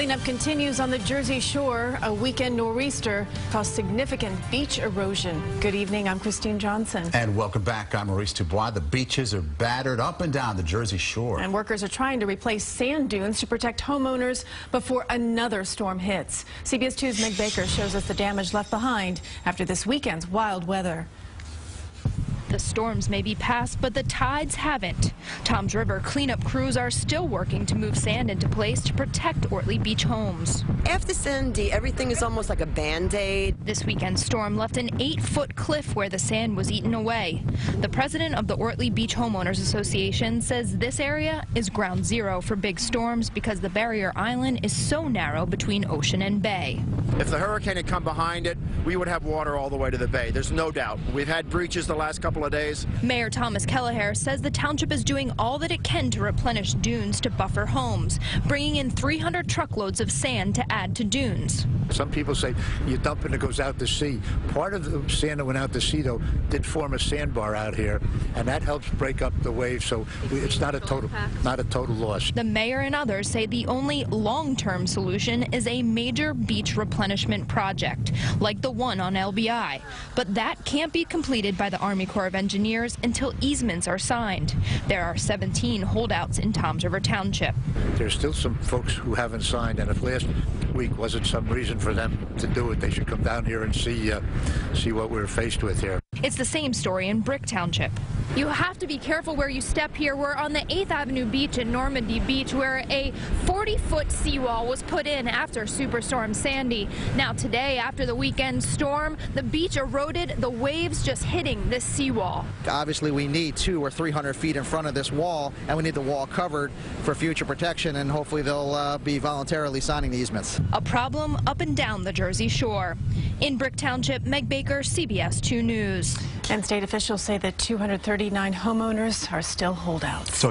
Cleanup continues on the Jersey Shore. A weekend nor'easter caused significant beach erosion. Good evening. I'm Christine Johnson. And welcome back. I'm Maurice DuBois. The beaches are battered up and down the Jersey Shore. And workers are trying to replace sand dunes to protect homeowners before another storm hits. CBS 2's Meg Baker shows us the damage left behind after this weekend's wild weather. The storms may be past, but the tides haven't. Toms River cleanup crews are still working to move sand into place to protect Ortley Beach homes. After Sandy, everything is almost like a band-aid. This weekend's storm left an eight-foot cliff where the sand was eaten away. The president of the Ortley Beach Homeowners Association says this area is ground zero for big storms because the barrier island is so narrow between ocean and bay. If the hurricane had come behind it, we would have water all the way to the bay. There's no doubt. We've had breaches the last couple of days. Mayor Thomas Kelaher says the township is doing all that it can to replenish dunes to buffer homes, bringing in 300 truckloads of sand to add to dunes. Some people say you dump it and it goes out to sea. Part of the sand that went out to sea, though, did form a sandbar out here, and that helps break up the waves. So we, it's not a total, not a total loss. The mayor and others say the only long-term solution is a major beach replenishment project, like the one on LBI. But that can't be completed by the Army Corps of Engineers until easements are signed. There are 17 holdouts in Toms River Township. There's still some folks who haven't signed, and if last week wasn't some reason for them to do it, they should come down here and see uh, see what we're faced with here. It's the same story in Brick Township. You have to be careful where you step here. We're on the 8th Avenue Beach in Normandy Beach where a 40-foot seawall was put in after Superstorm Sandy. Now today, after the weekend storm, the beach eroded, the waves just hitting this seawall. Obviously, we need two or 300 feet in front of this wall, and we need the wall covered for future protection, and hopefully they'll uh, be voluntarily signing the easements. A problem up and down the Jersey Shore. In Brick Township, Meg Baker, CBS 2 News. And state officials say that 239 homeowners are still holdouts. So